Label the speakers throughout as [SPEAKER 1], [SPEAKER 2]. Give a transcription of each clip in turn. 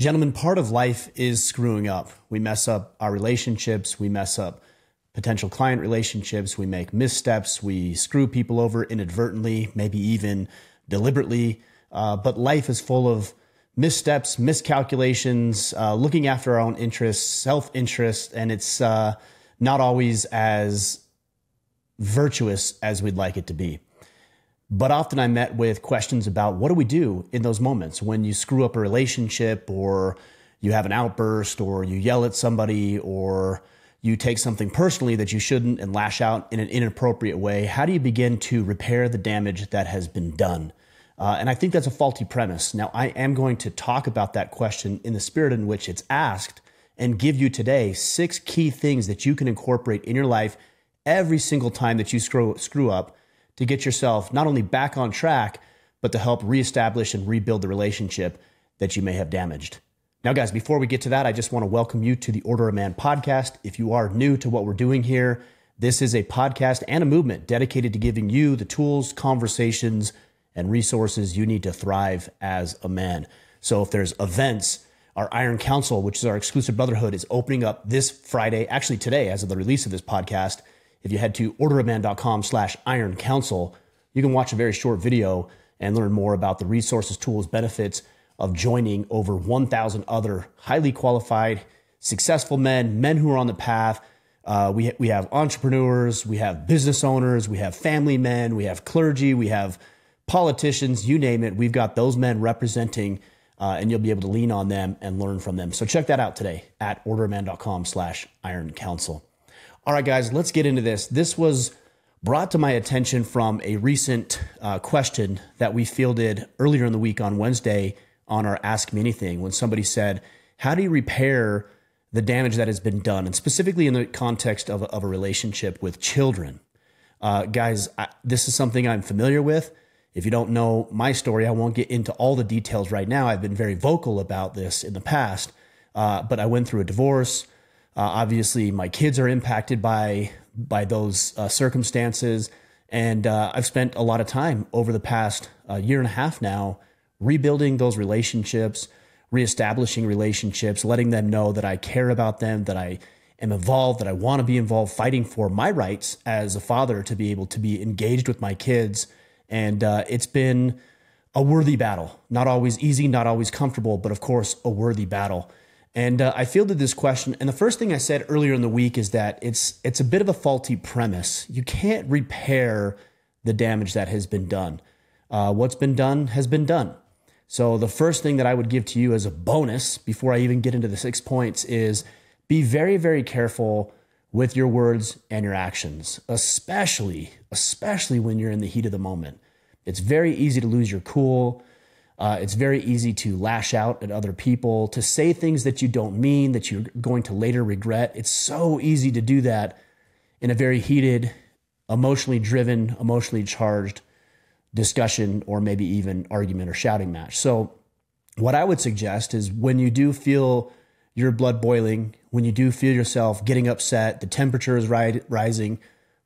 [SPEAKER 1] Gentlemen, part of life is screwing up. We mess up our relationships, we mess up potential client relationships, we make missteps, we screw people over inadvertently, maybe even deliberately. Uh, but life is full of missteps, miscalculations, uh, looking after our own interests, self interest, and it's uh, not always as virtuous as we'd like it to be. But often I met with questions about what do we do in those moments when you screw up a relationship or you have an outburst or you yell at somebody or you take something personally that you shouldn't and lash out in an inappropriate way. How do you begin to repair the damage that has been done? Uh, and I think that's a faulty premise. Now, I am going to talk about that question in the spirit in which it's asked and give you today six key things that you can incorporate in your life every single time that you screw, screw up to get yourself not only back on track, but to help reestablish and rebuild the relationship that you may have damaged. Now, guys, before we get to that, I just want to welcome you to the Order of Man podcast. If you are new to what we're doing here, this is a podcast and a movement dedicated to giving you the tools, conversations, and resources you need to thrive as a man. So if there's events, our Iron Council, which is our exclusive brotherhood, is opening up this Friday, actually today, as of the release of this podcast. If you head to orderofman.com slash iron council, you can watch a very short video and learn more about the resources, tools, benefits of joining over 1,000 other highly qualified, successful men, men who are on the path. Uh, we, we have entrepreneurs, we have business owners, we have family men, we have clergy, we have politicians, you name it. We've got those men representing, uh, and you'll be able to lean on them and learn from them. So check that out today at orderman.com slash iron council. All right, guys, let's get into this. This was brought to my attention from a recent uh, question that we fielded earlier in the week on Wednesday on our Ask Me Anything when somebody said, How do you repair the damage that has been done? And specifically in the context of a, of a relationship with children. Uh, guys, I, this is something I'm familiar with. If you don't know my story, I won't get into all the details right now. I've been very vocal about this in the past, uh, but I went through a divorce. Uh, obviously, my kids are impacted by by those uh, circumstances, and uh, I've spent a lot of time over the past uh, year and a half now rebuilding those relationships, reestablishing relationships, letting them know that I care about them, that I am involved, that I want to be involved, fighting for my rights as a father to be able to be engaged with my kids, and uh, it's been a worthy battle. Not always easy, not always comfortable, but of course a worthy battle. And uh, I fielded this question, and the first thing I said earlier in the week is that it's it's a bit of a faulty premise. You can't repair the damage that has been done. Uh, what's been done has been done. So the first thing that I would give to you as a bonus before I even get into the six points is be very very careful with your words and your actions, especially especially when you're in the heat of the moment. It's very easy to lose your cool. Uh, it's very easy to lash out at other people, to say things that you don't mean, that you're going to later regret. It's so easy to do that in a very heated, emotionally driven, emotionally charged discussion or maybe even argument or shouting match. So, what I would suggest is when you do feel your blood boiling, when you do feel yourself getting upset, the temperature is ri- rising,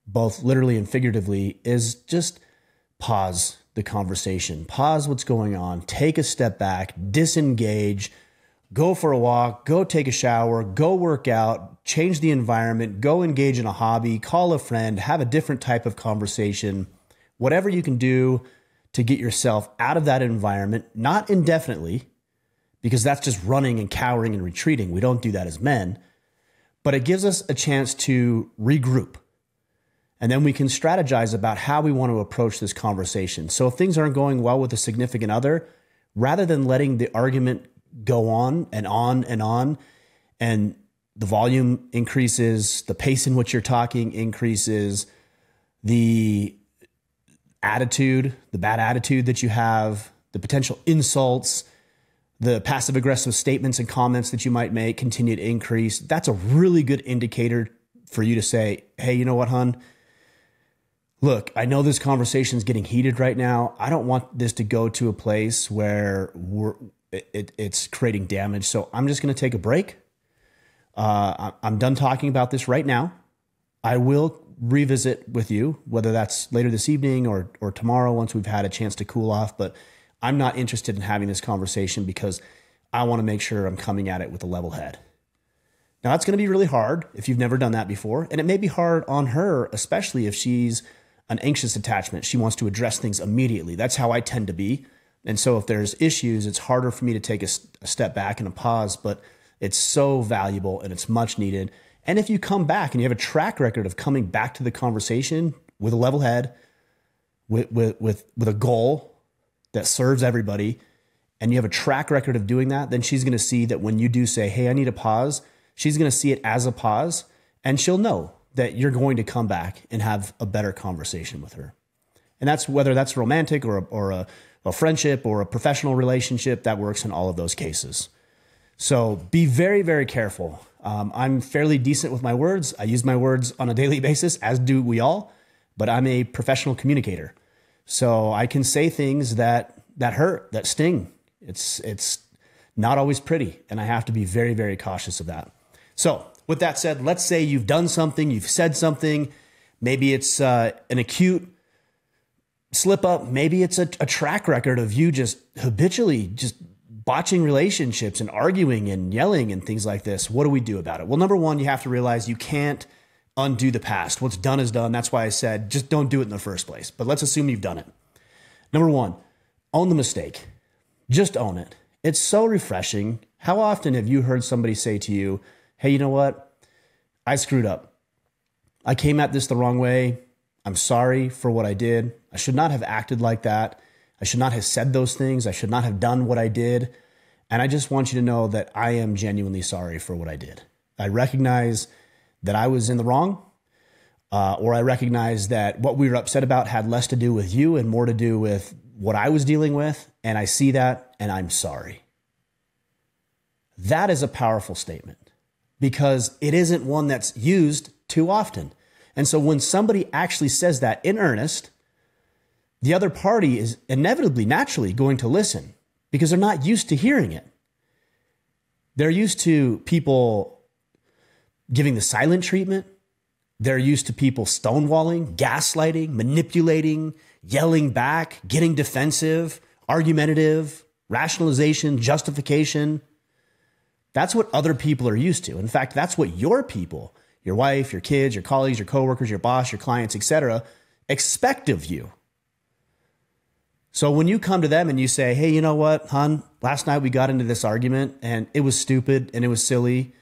[SPEAKER 1] both literally and figuratively, is just pause the conversation, pause what's going on, take a step back, disengage, go for a walk, go take a shower, go work out, change the environment, go engage in a hobby, call a friend, have a different type of conversation, whatever you can do to get yourself out of that environment, not indefinitely, because that's just running and cowering and retreating. We don't do that as men, but it gives us a chance to regroup and then we can strategize about how we want to approach this conversation. So if things aren't going well with a significant other, rather than letting the argument go on and on and on, and the volume increases, the pace in which you're talking increases, the attitude, the bad attitude that you have, the potential insults, the passive aggressive statements and comments that you might make continue to increase. That's a really good indicator for you to say, hey, you know what, hun? Look, I know this conversation is getting heated right now. I don't want this to go to a place where we're it, it's creating damage. So I'm just going to take a break. Uh, I'm done talking about this right now. I will revisit with you, whether that's later this evening or or tomorrow once we've had a chance to cool off. But I'm not interested in having this conversation because I want to make sure I'm coming at it with a level head. Now, that's going to be really hard if you've never done that before. And it may be hard on her, especially if she's an anxious attachment. She wants to address things immediately. That's how I tend to be. And so if there's issues, it's harder for me to take a, a step back and a pause, but it's so valuable and it's much needed. And if you come back and you have a track record of coming back to the conversation with a level head, with, with, with, with a goal that serves everybody, and you have a track record of doing that, then she's going to see that when you do say, Hey, I need a pause, she's going to see it as a pause and she'll know that you're going to come back and have a better conversation with her. And that's whether that's romantic or a, or a, a friendship or a professional relationship that works in all of those cases. So be very, very careful. Um, I'm fairly decent with my words. I use my words on a daily basis, as do we all, but I'm a professional communicator. So I can say things that that hurt, that sting. It's it's not always pretty, and I have to be very, very cautious of that. So, with that said, let's say you've done something, you've said something, maybe it's uh, an acute slip up, maybe it's a, a track record of you just habitually just botching relationships and arguing and yelling and things like this. What do we do about it? Well, number one, you have to realize you can't undo the past. What's done is done. That's why I said just don't do it in the first place. But let's assume you've done it. Number one, own the mistake. Just own it. It's so refreshing. How often have you heard somebody say to you, hey, you know what? I screwed up. I came at this the wrong way. I'm sorry for what I did. I should not have acted like that. I should not have said those things. I should not have done what I did. And I just want you to know that I am genuinely sorry for what I did. I recognize that I was in the wrong, uh, or I recognize that what we were upset about had less to do with you and more to do with what I was dealing with. And I see that and I'm sorry. That is a powerful statement because it isn't one that's used too often. And so when somebody actually says that in earnest, the other party is inevitably, naturally going to listen because they're not used to hearing it. They're used to people giving the silent treatment. They're used to people stonewalling, gaslighting, manipulating, yelling back, getting defensive, argumentative, rationalization, justification. That's what other people are used to. In fact, that's what your people, your wife, your kids, your colleagues, your coworkers, your boss, your clients, etc., expect of you. So when you come to them and you say, "Hey, you know what, hon? Last night we got into this argument and it was stupid and it was silly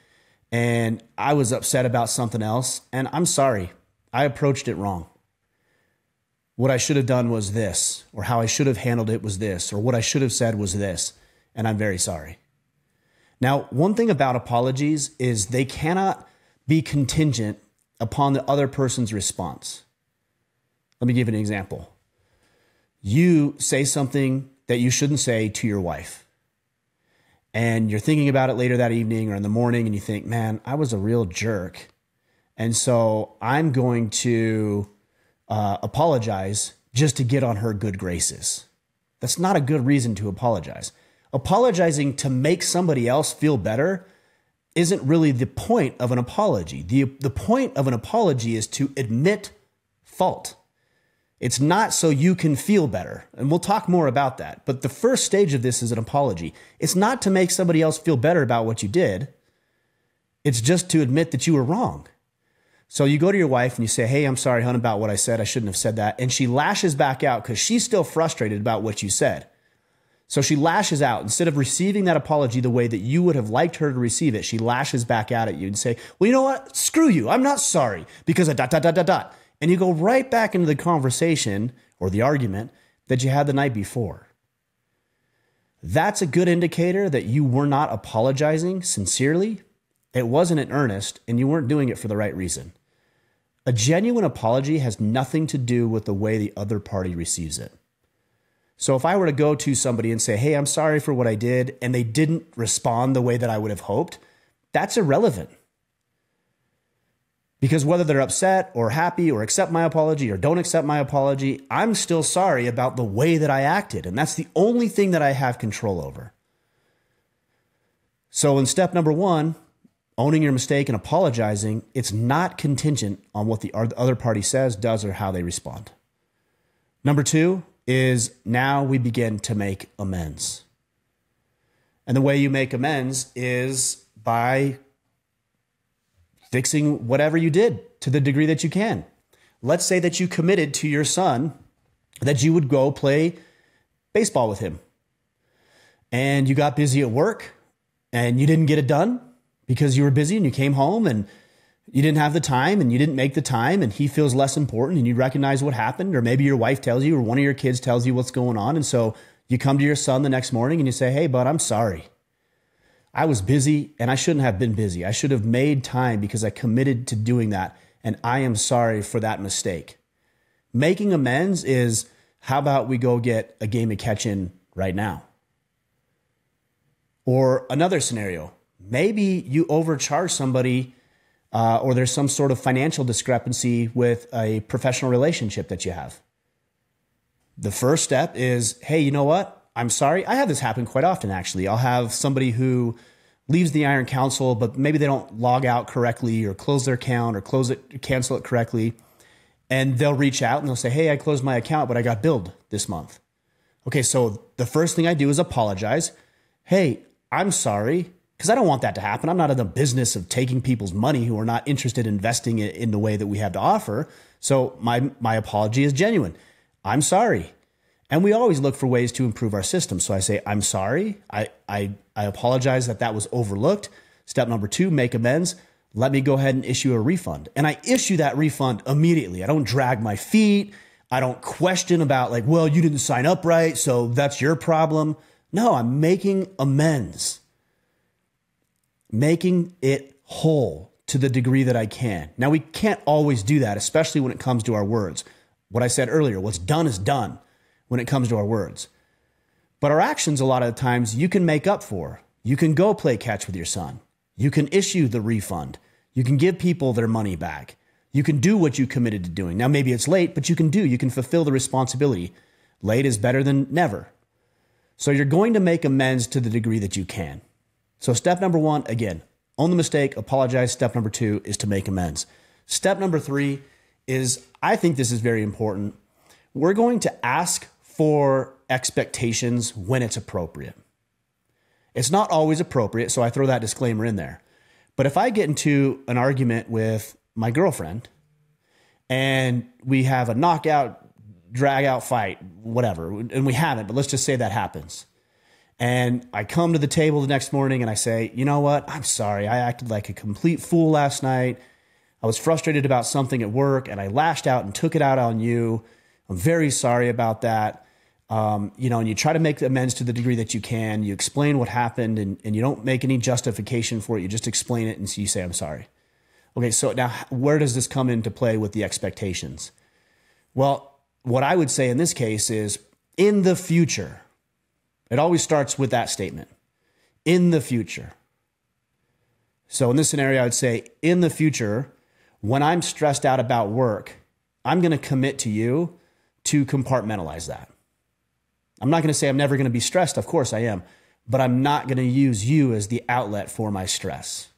[SPEAKER 1] and I was upset about something else and I'm sorry. I approached it wrong. What I should have done was this, or how I should have handled it was this, or what I should have said was this, and I'm very sorry." Now, one thing about apologies is they cannot be contingent upon the other person's response. Let me give an example. You say something that you shouldn't say to your wife, and you're thinking about it later that evening or in the morning, and you think, man, I was a real jerk. And so I'm going to uh, apologize just to get on her good graces. That's not a good reason to apologize apologizing to make somebody else feel better isn't really the point of an apology. The, the point of an apology is to admit fault. It's not so you can feel better. And we'll talk more about that. But the first stage of this is an apology. It's not to make somebody else feel better about what you did, it's just to admit that you were wrong. So you go to your wife and you say, Hey, I'm sorry, hon, about what I said. I shouldn't have said that. And she lashes back out because she's still frustrated about what you said. So she lashes out. Instead of receiving that apology the way that you would have liked her to receive it, she lashes back out at you and say, Well, you know what? Screw you. I'm not sorry because of dot, dot, dot, dot, dot. And you go right back into the conversation or the argument that you had the night before. That's a good indicator that you were not apologizing sincerely. It wasn't in earnest and you weren't doing it for the right reason. A genuine apology has nothing to do with the way the other party receives it. So if I were to go to somebody and say, hey, I'm sorry for what I did, and they didn't respond the way that I would have hoped, that's irrelevant. Because whether they're upset or happy or accept my apology or don't accept my apology, I'm still sorry about the way that I acted. And that's the only thing that I have control over. So, in step number one, owning your mistake and apologizing, it's not contingent on what the other party says, does, or how they respond. Number two, is now we begin to make amends. And the way you make amends is by fixing whatever you did to the degree that you can. Let's say that you committed to your son that you would go play baseball with him. And you got busy at work and you didn't get it done because you were busy and you came home and you didn't have the time and you didn't make the time and he feels less important and you recognize what happened or maybe your wife tells you or one of your kids tells you what's going on. And so you come to your son the next morning and you say hey bud i'm sorry. I was busy and i shouldn't have been busy. I should have made time because i committed to doing that and i am sorry for that mistake. Making amends is how about we go get a game of catch in right now? Or another scenario maybe you overcharge somebody uh, or there's some sort of financial discrepancy with a professional relationship that you have. The first step is hey, you know what? I'm sorry. I have this happen quite often, actually. I'll have somebody who leaves the Iron Council, but maybe they don't log out correctly or close their account or close it, cancel it correctly. And they'll reach out and they'll say, Hey, I closed my account, but I got billed this month. Okay, so the first thing I do is apologize. Hey, I'm sorry because I don't want that to happen. I'm not in the business of taking people's money who are not interested in investing it in the way that we have to offer. So my my apology is genuine. I'm sorry. And we always look for ways to improve our system. So I say, I'm sorry. I, I, I apologize that that was overlooked. Step number two, make amends. Let me go ahead and issue a refund. And I issue that refund immediately. I don't drag my feet. I don't question about, like, well, you didn't sign up right. So that's your problem. No, I'm making amends making it whole to the degree that I can. Now, we can't always do that, especially when it comes to our words. What I said earlier, what's done is done when it comes to our words. But our actions, a lot of the times, you can make up for. You can go play catch with your son. You can issue the refund. You can give people their money back. You can do what you committed to doing. Now, maybe it's late, but you can do. You can fulfill the responsibility. Late is better than never. So you're going to make amends to the degree that you can. So, step number one, again, own the mistake, apologize. Step number two is to make amends. Step number three is I think this is very important. We're going to ask for expectations when it's appropriate. It's not always appropriate, so I throw that disclaimer in there. But if I get into an argument with my girlfriend and we have a knockout, drag out fight, whatever, and we haven't, but let's just say that happens. And I come to the table the next morning and I say, you know what? I'm sorry. I acted like a complete fool last night. I was frustrated about something at work and I lashed out and took it out on you. I'm very sorry about that. Um, you know, and you try to make amends to the degree that you can. You explain what happened and, and you don't make any justification for it. You just explain it and so you say, I'm sorry. Okay, so now where does this come into play with the expectations? Well, what I would say in this case is in the future, it always starts with that statement in the future. So, in this scenario, I would say, in the future, when I'm stressed out about work, I'm going to commit to you to compartmentalize that. I'm not going to say I'm never going to be stressed. Of course I am. But I'm not going to use you as the outlet for my stress.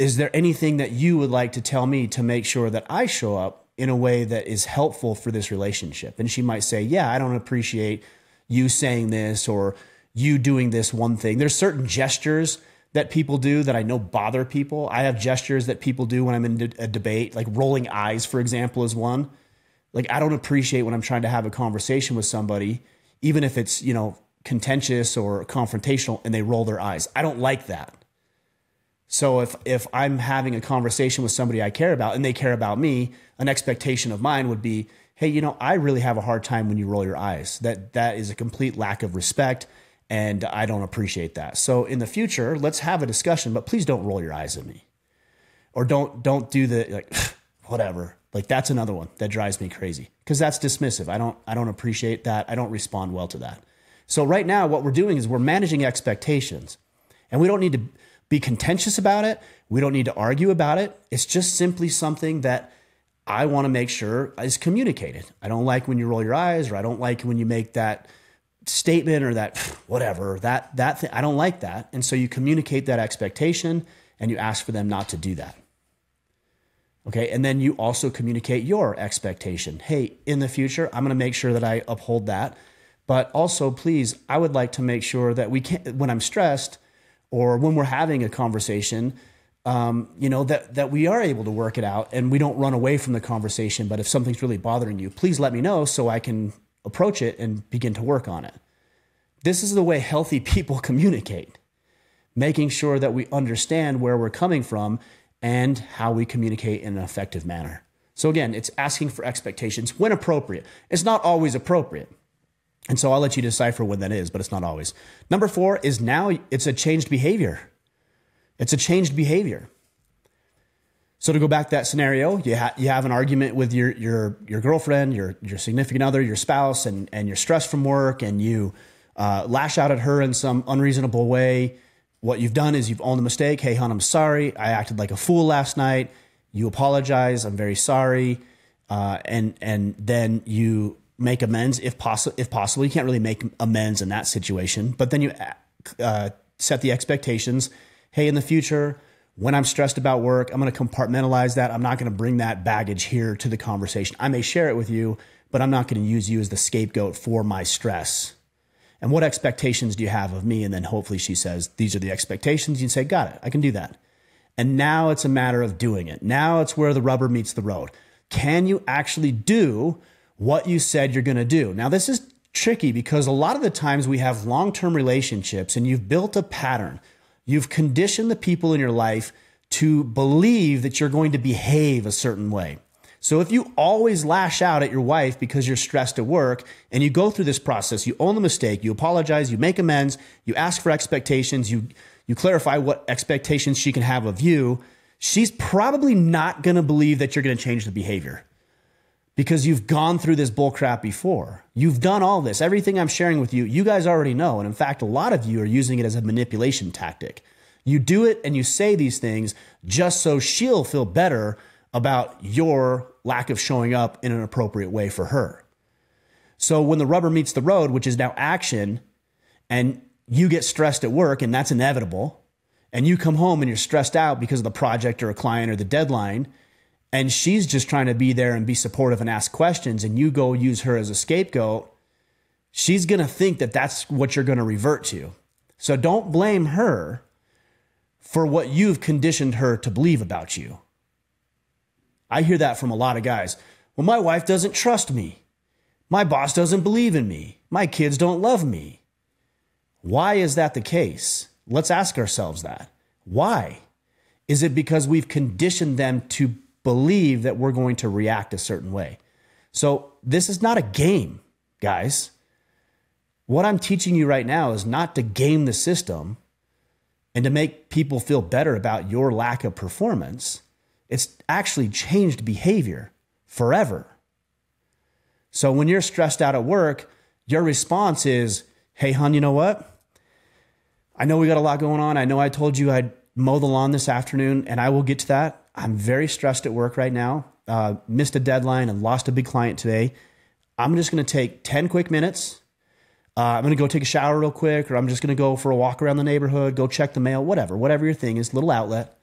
[SPEAKER 1] Is there anything that you would like to tell me to make sure that I show up in a way that is helpful for this relationship? And she might say, Yeah, I don't appreciate you saying this or you doing this one thing. There's certain gestures that people do that I know bother people. I have gestures that people do when I'm in a debate, like rolling eyes, for example, is one. Like I don't appreciate when I'm trying to have a conversation with somebody, even if it's, you know, contentious or confrontational and they roll their eyes. I don't like that. So if if I'm having a conversation with somebody I care about and they care about me, an expectation of mine would be hey, you know, I really have a hard time when you roll your eyes. That that is a complete lack of respect and I don't appreciate that. So in the future, let's have a discussion, but please don't roll your eyes at me. Or don't don't do the like whatever. Like that's another one that drives me crazy because that's dismissive. I don't I don't appreciate that. I don't respond well to that. So right now what we're doing is we're managing expectations. And we don't need to be contentious about it. We don't need to argue about it. It's just simply something that I want to make sure is communicated. I don't like when you roll your eyes, or I don't like when you make that statement or that whatever that that thing. I don't like that, and so you communicate that expectation and you ask for them not to do that. Okay, and then you also communicate your expectation. Hey, in the future, I'm going to make sure that I uphold that. But also, please, I would like to make sure that we can, when I'm stressed or when we're having a conversation, um, you know, that, that we are able to work it out and we don't run away from the conversation. But if something's really bothering you, please let me know so I can approach it and begin to work on it. This is the way healthy people communicate, making sure that we understand where we're coming from and how we communicate in an effective manner. So, again, it's asking for expectations when appropriate. It's not always appropriate. And so I'll let you decipher when that is, but it's not always. Number four is now it's a changed behavior. It's a changed behavior. So to go back to that scenario, you, ha- you have an argument with your, your, your girlfriend, your, your significant other, your spouse, and, and you're stressed from work and you uh, lash out at her in some unreasonable way. What you've done is you've owned the mistake. Hey, hon, I'm sorry. I acted like a fool last night. You apologize. I'm very sorry. Uh, and, and then you make amends if possible. If possible, you can't really make amends in that situation, but then you uh, set the expectations. Hey, in the future, when I'm stressed about work, I'm going to compartmentalize that. I'm not going to bring that baggage here to the conversation. I may share it with you, but I'm not going to use you as the scapegoat for my stress. And what expectations do you have of me? And then hopefully she says, These are the expectations. You say, Got it. I can do that. And now it's a matter of doing it. Now it's where the rubber meets the road. Can you actually do what you said you're going to do? Now, this is tricky because a lot of the times we have long term relationships and you've built a pattern. You've conditioned the people in your life to believe that you're going to behave a certain way. So if you always lash out at your wife because you're stressed at work and you go through this process, you own the mistake, you apologize, you make amends, you ask for expectations, you you clarify what expectations she can have of you, she's probably not going to believe that you're going to change the behavior because you've gone through this bullcrap before. You've done all this. Everything I'm sharing with you, you guys already know. And in fact, a lot of you are using it as a manipulation tactic. You do it and you say these things just so she'll feel better about your lack of showing up in an appropriate way for her. So when the rubber meets the road, which is now action, and you get stressed at work, and that's inevitable, and you come home and you're stressed out because of the project or a client or the deadline, and she's just trying to be there and be supportive and ask questions, and you go use her as a scapegoat, she's going to think that that's what you're going to revert to. So don't blame her for what you've conditioned her to believe about you. I hear that from a lot of guys. Well, my wife doesn't trust me. My boss doesn't believe in me. My kids don't love me. Why is that the case? Let's ask ourselves that. Why? Is it because we've conditioned them to believe that we're going to react a certain way? So, this is not a game, guys. What I'm teaching you right now is not to game the system and to make people feel better about your lack of performance. It's actually changed behavior forever. So, when you're stressed out at work, your response is, Hey, hon, you know what? I know we got a lot going on. I know I told you I'd mow the lawn this afternoon, and I will get to that. I'm very stressed at work right now. Uh, missed a deadline and lost a big client today. I'm just going to take 10 quick minutes. Uh, I'm going to go take a shower real quick, or I'm just going to go for a walk around the neighborhood, go check the mail, whatever, whatever your thing is, little outlet.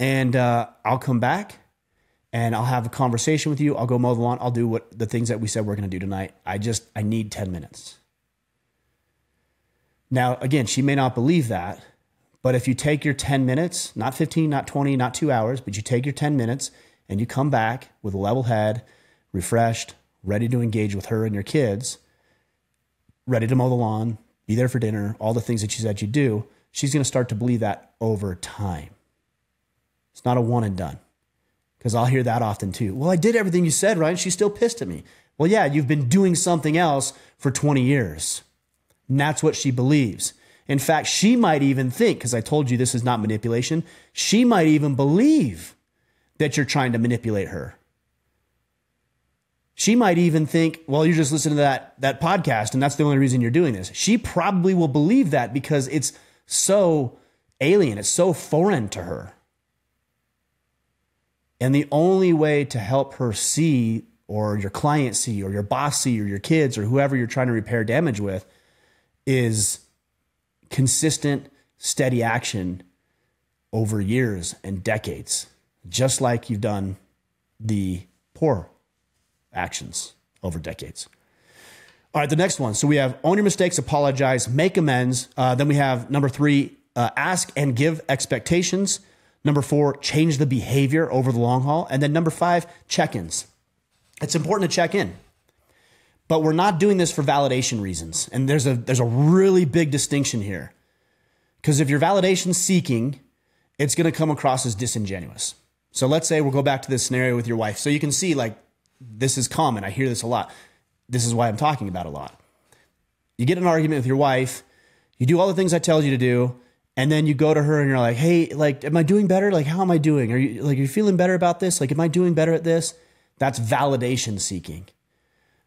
[SPEAKER 1] And uh, I'll come back and I'll have a conversation with you. I'll go mow the lawn. I'll do what the things that we said we're going to do tonight. I just, I need 10 minutes. Now, again, she may not believe that, but if you take your 10 minutes, not 15, not 20, not two hours, but you take your 10 minutes and you come back with a level head, refreshed, ready to engage with her and your kids, ready to mow the lawn, be there for dinner, all the things that she said you'd do, she's going to start to believe that over time. It's not a one and done. Because I'll hear that often too. Well, I did everything you said, right? she's still pissed at me. Well, yeah, you've been doing something else for 20 years. And that's what she believes. In fact, she might even think, because I told you this is not manipulation, she might even believe that you're trying to manipulate her. She might even think, well, you're just listening to that, that podcast, and that's the only reason you're doing this. She probably will believe that because it's so alien, it's so foreign to her. And the only way to help her see, or your client see, or your boss see, or your kids, or whoever you're trying to repair damage with, is consistent, steady action over years and decades, just like you've done the poor actions over decades. All right, the next one. So we have own your mistakes, apologize, make amends. Uh, then we have number three, uh, ask and give expectations. Number four, change the behavior over the long haul. And then number five, check ins. It's important to check in, but we're not doing this for validation reasons. And there's a, there's a really big distinction here. Because if you're validation seeking, it's going to come across as disingenuous. So let's say we'll go back to this scenario with your wife. So you can see, like, this is common. I hear this a lot. This is why I'm talking about a lot. You get an argument with your wife, you do all the things I tell you to do, and then you go to her and you're like, "Hey, like, am I doing better? Like, how am I doing? Are you like, are you feeling better about this? Like, am I doing better at this?" That's validation seeking.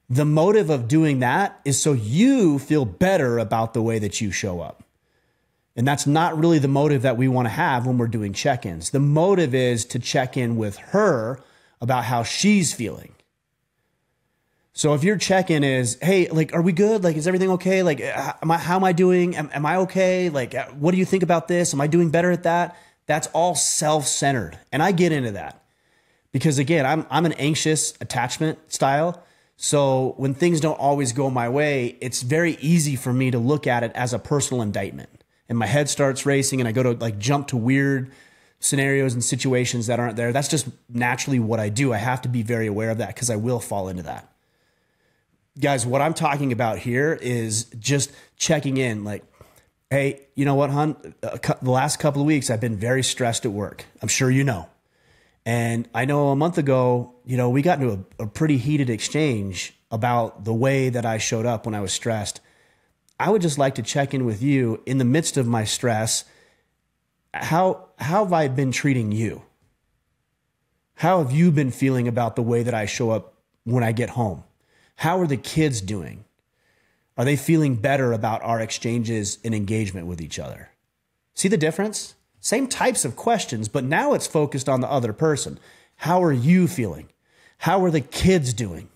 [SPEAKER 1] The motive of doing that is so you feel better about the way that you show up. And that's not really the motive that we want to have when we're doing check ins. The motive is to check in with her about how she's feeling. So if your check-in is, hey, like, are we good? Like, is everything okay? Like, uh, am I, how am I doing? Am, am I okay? Like, uh, what do you think about this? Am I doing better at that? That's all self-centered. And I get into that because again, I'm, I'm an anxious attachment style. So when things don't always go my way, it's very easy for me to look at it as a personal indictment. And my head starts racing and I go to like jump to weird scenarios and situations that aren't there. That's just naturally what I do. I have to be very aware of that because I will fall into that guys, what I'm talking about here is just checking in. Like, hey, you know what, hon? The last couple of weeks, I've been very stressed at work. I'm sure you know. And I know a month ago, you know, we got into a, a pretty heated exchange about the way that I showed up when I was stressed. I would just like to check in with you in the midst of my stress. How, how have I been treating you? How have you been feeling about the way that I show up when I get home? How are the kids doing? Are they feeling better about our exchanges and engagement with each other? See the difference? Same types of questions, but now it's focused on the other person. How are you feeling? How are the kids doing?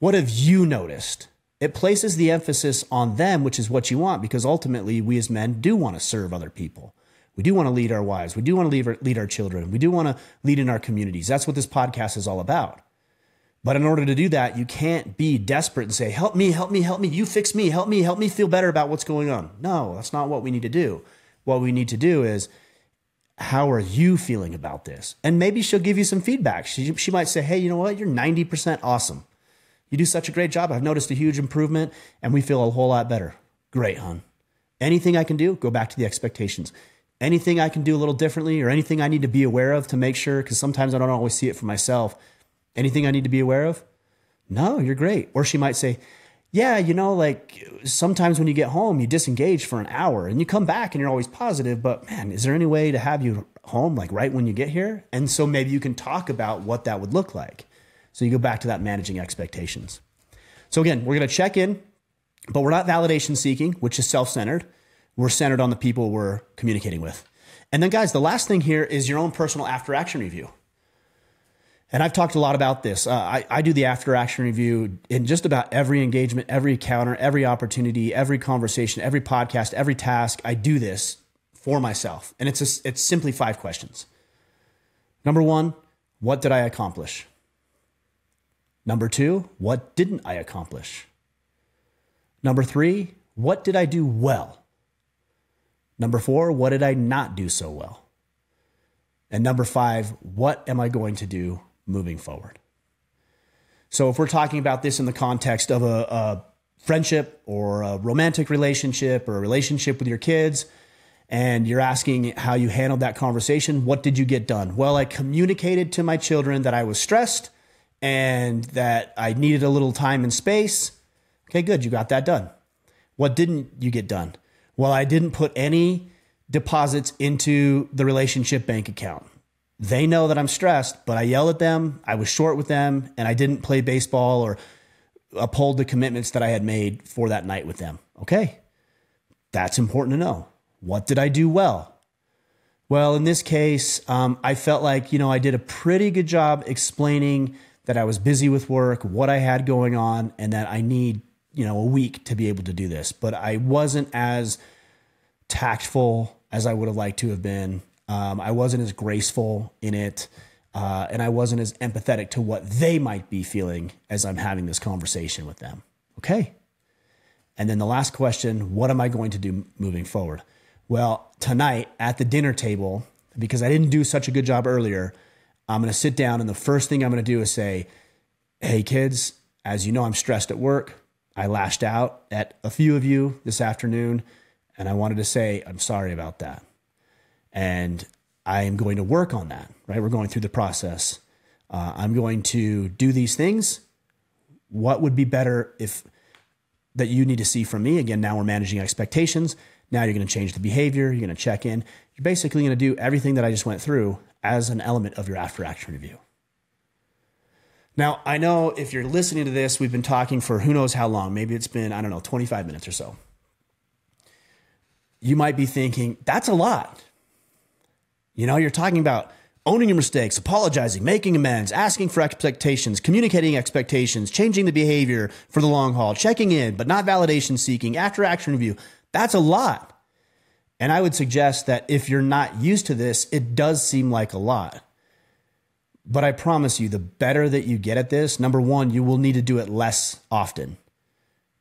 [SPEAKER 1] What have you noticed? It places the emphasis on them, which is what you want, because ultimately we as men do want to serve other people. We do want to lead our wives. We do want to lead our, lead our children. We do want to lead in our communities. That's what this podcast is all about. But in order to do that, you can't be desperate and say, help me, help me, help me. You fix me, help me, help me feel better about what's going on. No, that's not what we need to do. What we need to do is, how are you feeling about this? And maybe she'll give you some feedback. She, she might say, hey, you know what? You're 90% awesome. You do such a great job. I've noticed a huge improvement and we feel a whole lot better. Great, hon. Anything I can do, go back to the expectations. Anything I can do a little differently or anything I need to be aware of to make sure, because sometimes I don't always see it for myself Anything I need to be aware of? No, you're great. Or she might say, yeah, you know, like sometimes when you get home, you disengage for an hour and you come back and you're always positive, but man, is there any way to have you home like right when you get here? And so maybe you can talk about what that would look like. So you go back to that managing expectations. So again, we're going to check in, but we're not validation seeking, which is self centered. We're centered on the people we're communicating with. And then, guys, the last thing here is your own personal after action review. And I've talked a lot about this. Uh, I, I do the after action review in just about every engagement, every encounter, every opportunity, every conversation, every podcast, every task. I do this for myself. And it's, a, it's simply five questions. Number one, what did I accomplish? Number two, what didn't I accomplish? Number three, what did I do well? Number four, what did I not do so well? And number five, what am I going to do moving forward. So, if we're talking about this in the context of a, a friendship or a romantic relationship or a relationship with your kids, and you're asking how you handled that conversation, what did you get done? Well, I communicated to my children that I was stressed and that I needed a little time and space. Okay, good, you got that done. What didn't you get done? Well, I didn't put any deposits into the relationship bank account. They know that I'm stressed, but I yell at them. I was short with them and I didn't play baseball or uphold the commitments that I had made for that night with them. Okay. That's important to know. What did I do well? Well, in this case, um, I felt like, you know, I did a pretty good job explaining that I was busy with work, what I had going on, and that I need, you know, a week to be able to do this. But I wasn't as tactful as I would have liked to have been. Um, I wasn't as graceful in it, uh, and I wasn't as empathetic to what they might be feeling as I'm having this conversation with them. Okay. And then the last question what am I going to do moving forward? Well, tonight at the dinner table, because I didn't do such a good job earlier, I'm going to sit down and the first thing I'm going to do is say, Hey, kids, as you know, I'm stressed at work. I lashed out at a few of you this afternoon, and I wanted to say, I'm sorry about that. And I am going to work on that, right? We're going through the process. Uh, I'm going to do these things. What would be better if that you need to see from me? Again, now we're managing expectations. Now you're going to change the behavior. You're going to check in. You're basically going to do everything that I just went through as an element of your after action review. Now, I know if you're listening to this, we've been talking for who knows how long. Maybe it's been, I don't know, 25 minutes or so. You might be thinking, that's a lot. You know, you're talking about owning your mistakes, apologizing, making amends, asking for expectations, communicating expectations, changing the behavior for the long haul, checking in, but not validation seeking, after action review. That's a lot. And I would suggest that if you're not used to this, it does seem like a lot. But I promise you, the better that you get at this, number one, you will need to do it less often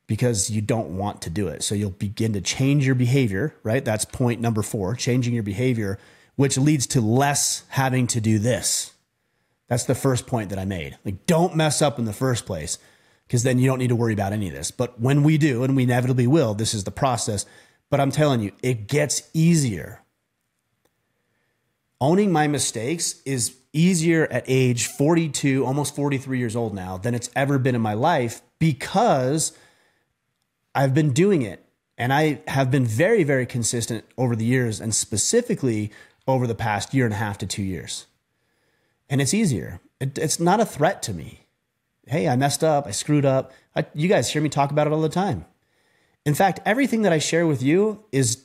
[SPEAKER 1] because you don't want to do it. So you'll begin to change your behavior, right? That's point number four, changing your behavior, which leads to less having to do this. That's the first point that I made. Like, don't mess up in the first place because then you don't need to worry about any of this. But when we do, and we inevitably will, this is the process. But I'm telling you, it gets easier. Owning my mistakes is easier at age 42, almost 43 years old now, than it's ever been in my life because I've been doing it. And I have been very, very consistent over the years and specifically over the past year and a half to two years. And it's easier. It, it's not a threat to me. Hey, I messed up. I screwed up. I, you guys hear me talk about it all the time. In fact, everything that I share with you is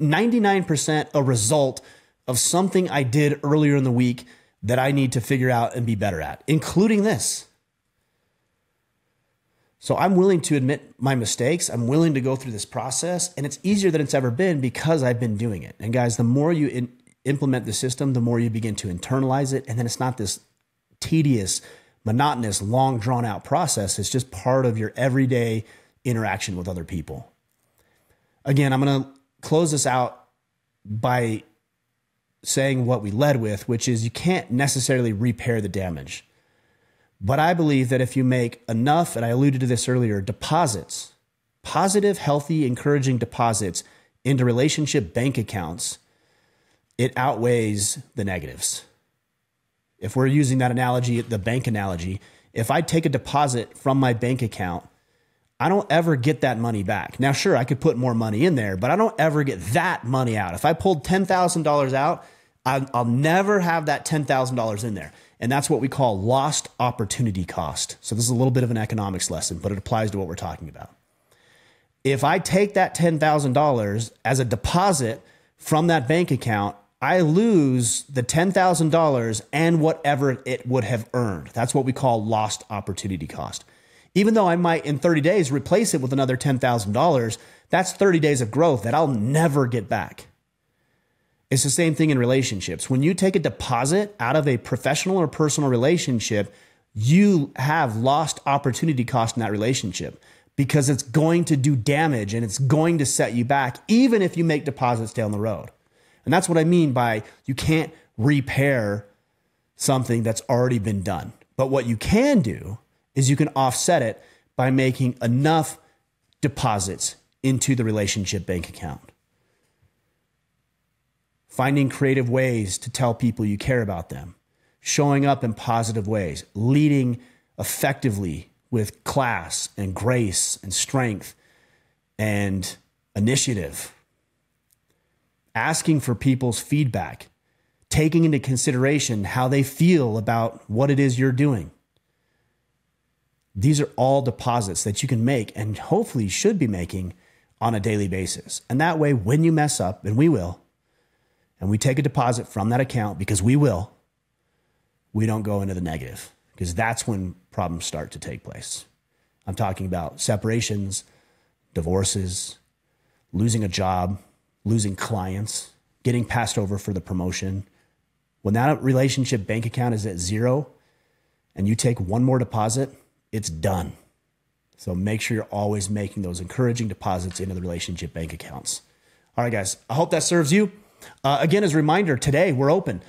[SPEAKER 1] 99% a result of something I did earlier in the week that I need to figure out and be better at, including this. So I'm willing to admit my mistakes. I'm willing to go through this process, and it's easier than it's ever been because I've been doing it. And guys, the more you in, implement the system, the more you begin to internalize it, and then it's not this tedious, monotonous, long drawn out process. It's just part of your everyday interaction with other people. Again, I'm going to close this out by saying what we led with, which is you can't necessarily repair the damage. But I believe that if you make enough, and I alluded to this earlier, deposits, positive, healthy, encouraging deposits into relationship bank accounts, it outweighs the negatives. If we're using that analogy, the bank analogy, if I take a deposit from my bank account, I don't ever get that money back. Now, sure, I could put more money in there, but I don't ever get that money out. If I pulled $10,000 out, I'll never have that $10,000 in there. And that's what we call lost opportunity cost. So this is a little bit of an economics lesson, but it applies to what we're talking about. If I take that $10,000 as a deposit from that bank account, I lose the $10,000 and whatever it would have earned. That's what we call lost opportunity cost. Even though I might in 30 days replace it with another $10,000, that's 30 days of growth that I'll never get back. It's the same thing in relationships. When you take a deposit out of a professional or personal relationship, you have lost opportunity cost in that relationship because it's going to do damage and it's going to set you back, even if you make deposits down the road. And that's what I mean by you can't repair something that's already been done. But what you can do is you can offset it by making enough deposits into the relationship bank account. Finding creative ways to tell people you care about them, showing up in positive ways, leading effectively with class and grace and strength and initiative, asking for people's feedback, taking into consideration how they feel about what it is you're doing. These are all deposits that you can make and hopefully should be making on a daily basis. And that way, when you mess up, and we will, and we take a deposit from that account because we will, we don't go into the negative because that's when problems start to take place. I'm talking about separations, divorces, losing a job, losing clients, getting passed over for the promotion. When that relationship bank account is at zero and you take one more deposit, it's done. So make sure you're always making those encouraging deposits into the relationship bank accounts. All right, guys, I hope that serves you. Uh, again, as a reminder, today we're open.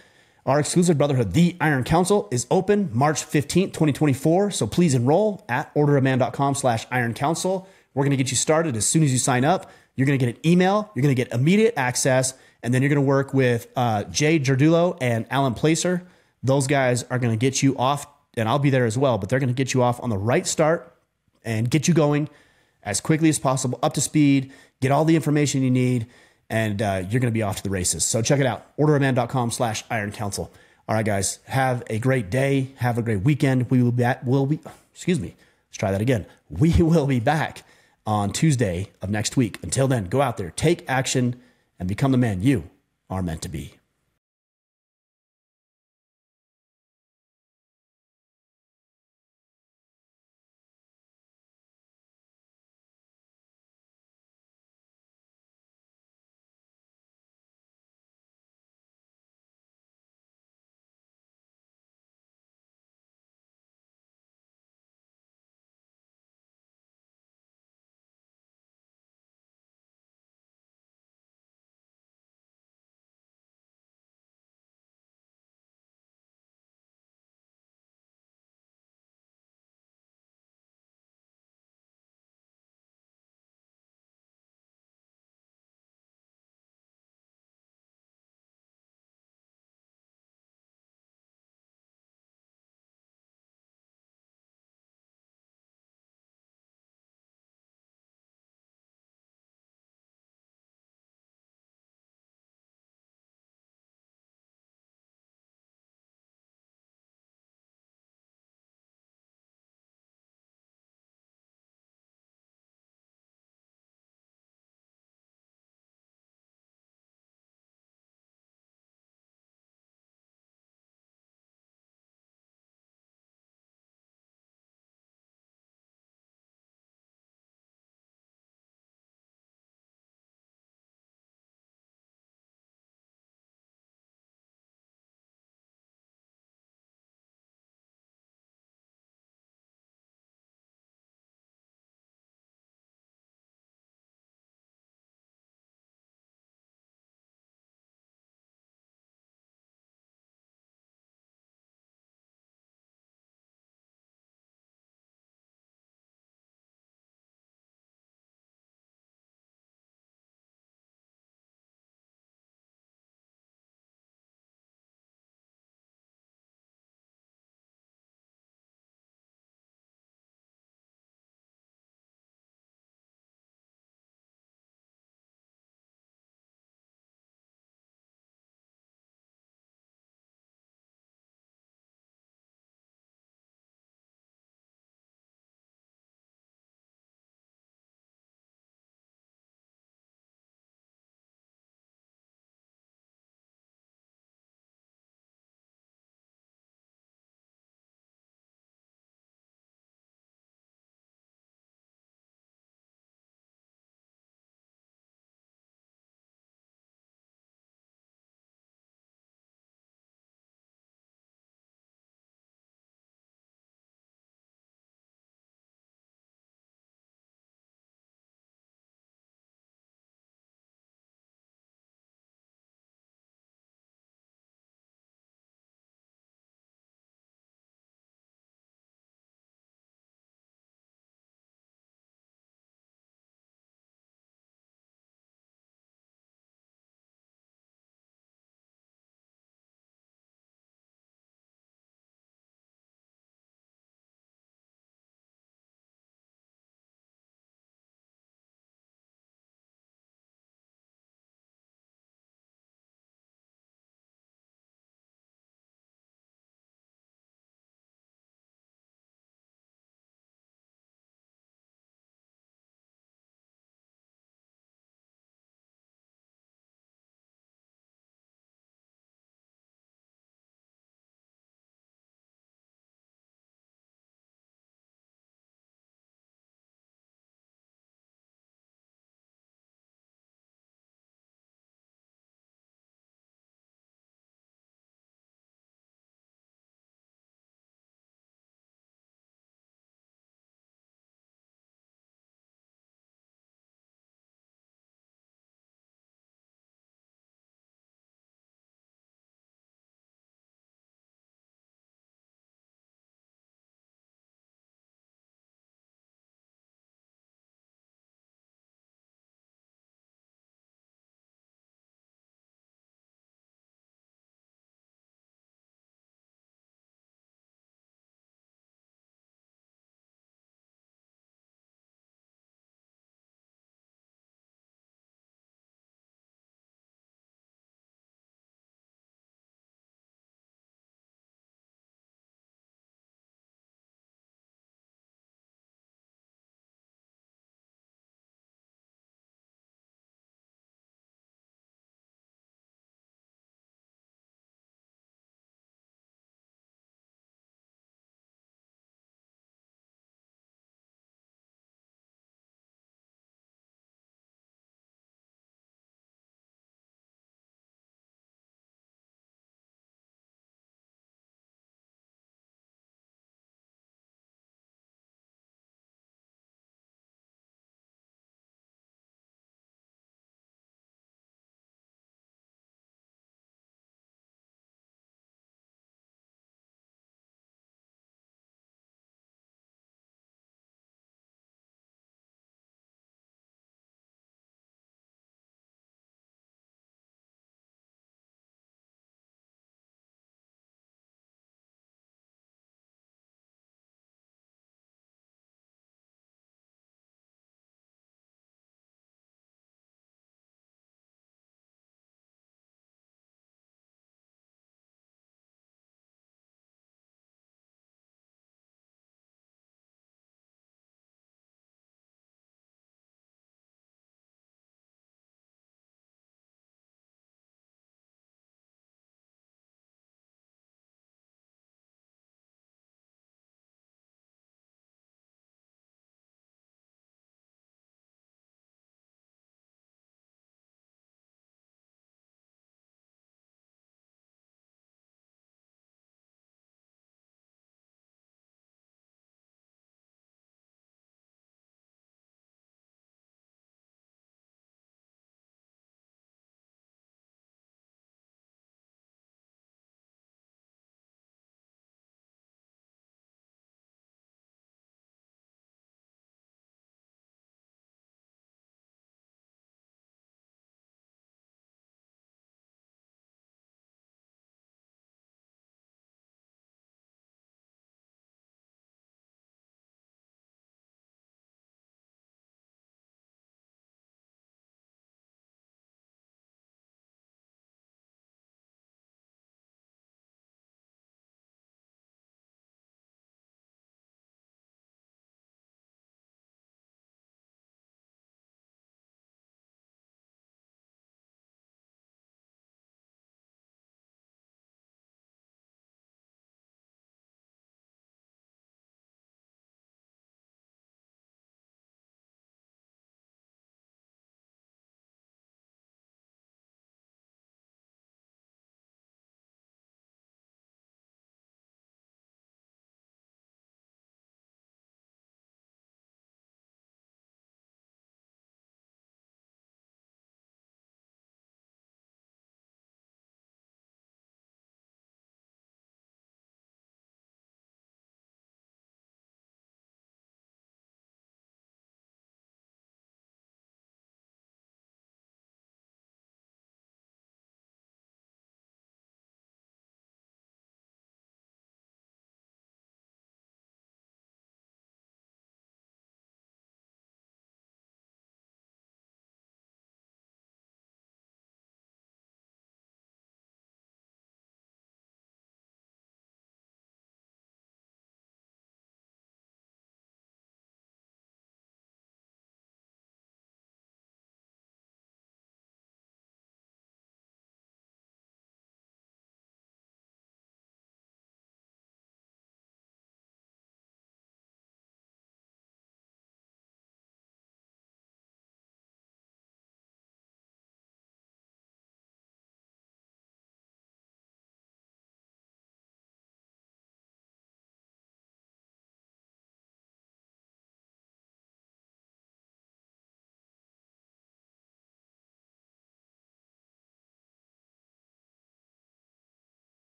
[SPEAKER 1] Our exclusive brotherhood, The Iron Council, is open March 15th, 2024. So please enroll at orderofman.com slash iron council. We're going to get you started as soon as you sign up. You're going to get an email. You're going to get immediate access. And then you're going to work with uh, Jay Jardulo and Alan Placer. Those guys are going to get you off, and I'll be there as well, but they're going to get you off on the right start and get you going as quickly as possible, up to speed, get all the information you need, and uh, you're going to be off to the races. So check it out, orderofman.com slash iron council. All right, guys, have a great day. Have a great weekend. We will be, at, will be, excuse me, let's try that again. We will be back on Tuesday of next week. Until then, go out there, take action, and become the man you are meant to be.